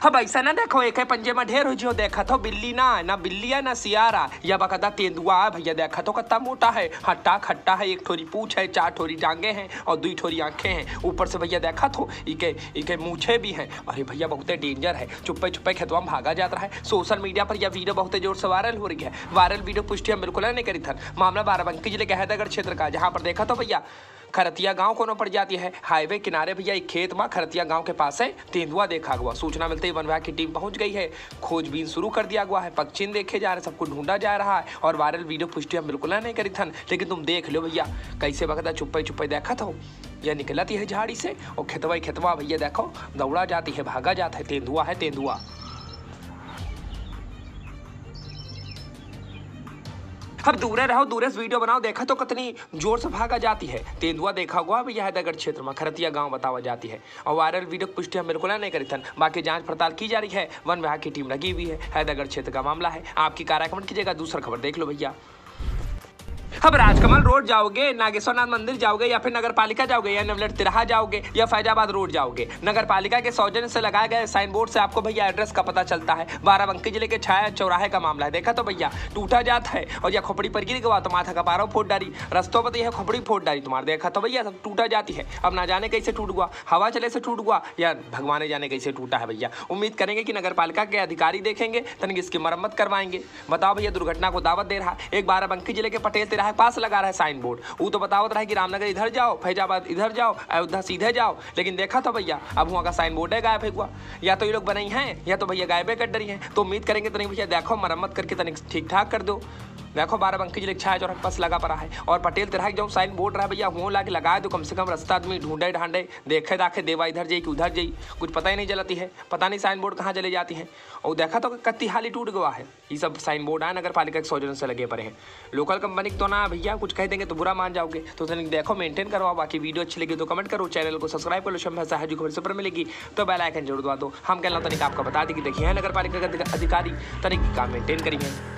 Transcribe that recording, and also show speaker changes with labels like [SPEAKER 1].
[SPEAKER 1] अब ऐसा ना देखो, एक पंजे में ढेर हो जो देखा तो बिल्ली ना ना बिल्ली है ना सियारा। या बकदा तेंदुआ, भैया देखा तो कत्ता मोटा है। हट्टा खट्टा है, एक ठोरी पूछ है, चार ठोरी टांगे हैं और दुई ठोरी आँखें हैं। ऊपर से भैया देखा तो इके इके मूछे भी हैं। अरे भैया, बहुत डेंजर है। चुप्पे चुप्पे खेतवा भागा जाता है। सोशल मीडिया पर यह वीडियो बहुत ज़ोर से वायरल हो रही है। वायरल वीडियो पुष्टि हम बिल्कुल नहीं करी था मामला बाराबंकी ज़िले के हैदरगढ़ क्षेत्र का जहाँ पर देखा तो भैया खरतिया गाँव कोनो पड़ जाती है? हाईवे किनारे भैया एक खेत माँ खरतिया गाँव के पास है, तेंदुआ देखा हुआ। सूचना मिलते ही वन विभाग की टीम पहुँच गई है। खोजबीन शुरू कर दिया हुआ है। पक्षिन देखे जा रहे, सबको ढूंढा जा रहा है और वायरल वीडियो पुष्टि हम बिल्कुल नहीं करी थन, लेकिन तुम देख लो भैया। कैसे बकता चुप्पे चुप्पे देखा था यह निकलती है झाड़ी से और खेतवा खेतवा भैया देखो, दौड़ा जाती है, भागा जाता है, तेंदुआ है तेंदुआ। अब दूरे रहो, दूरे से वीडियो बनाओ, देखा तो कितनी ज़ोर से भागा जाती है। तेंदुआ देखा हुआ भी हैदरगढ़ क्षेत्र में खरतिया गाँव बतावा जाती है। और वायरल वीडियो पुष्टि हम बिल्कुल नहीं करी थन। बाकी जाँच पड़ताल की जा रही है। वन विभाग की टीम लगी हुई है। हैदरगढ़ क्षेत्र का मामला है। आपकी कार्य कमेंट कीजिएगा, दूसरा खबर देख लो भैया। अब राजकमल रोड जाओगे नागेश्वर नाथ मंदिर जाओगे, या फिर नगर पालिका जाओगे, या नवलट तिराहा जाओगे, या फैजाबाद रोड जाओगे? नगर पालिका के सौजन्य से लगाए गए साइन बोर्ड से आपको भैया एड्रेस का पता चलता है। बाराबंकी ज़िले के छाया चौराहे का मामला है। देखा तो भैया, टूटा जाता है और या खोपड़ी पर गिर गया तो माथा का पारो फोड़ डाली। रस्तों पर तो यह खोपड़ी फोट डाली तुम्हारे। देखा तो भैया, सब टूटा जाती है। अब ना जाने कैसे टूट हुआ। हवा चले से टूट हुआ, या भगवान जाने कैसे टूटा है भैया। उम्मीद करेंगे कि नगर पालिका के अधिकारी देखेंगे, तनिक इसकी मरम्मत करवाएँगे। बताओ भैया, दुर्घटना को दावत दे रहा। एक बाराबंकी ज़िले के पटेल तिराहे पास लगा रहा है साइन बोर्ड वो तो बतावत रहा है कि रामनगर इधर जाओ, फैजाबाद इधर जाओ अयोध्या सीधे जाओ, लेकिन देखा तो भैया, अब वहाँ का साइन बोर्ड है, गायब है हुआ। या तो ये लोग बनाई हैं या तो भैया गायबे कर डरी हैं। तो उम्मीद करेंगे तनिक भैया, देखो मरम्मत करके तनिक ठीक ठाक कर दो। देखो बाराबंकी ज़िले छाया चौराहे पास लगा पड़ा है। और पटेल तिराहा जो साइन बोर्ड रहा भैया वो लाके लगाए तो कम से कम रास्ता आदमी ढूंढे ढांडे देखे दाखे देवा इधर जाई कि उधर जाई। कुछ पता ही नहीं चलती है, पता नहीं साइन बोर्ड कहाँ चले जाती है। और देखा तो कत्ती हाली टूट गया है। ये सब साइन बोर्ड है नगर पालिका के सौजन से लगे पड़े हैं। लोकल कंपनी तो ना भैया, कुछ कह देंगे तो बुरा मान जाओगे। तो देखो मेंटेन करवाओ बाकी वीडियो अच्छी लगी तो कमेंट करो चैनल को सब्सक्राइब कर लो भाषा साहब खबर पर मिलेगी। तो बेलाइकन ज़रूर दवा दो। हम कहना तनिक आपको बता देगी कि देखिए नगर पालिका अधिकारी तरीके काम मेंटेन करिए।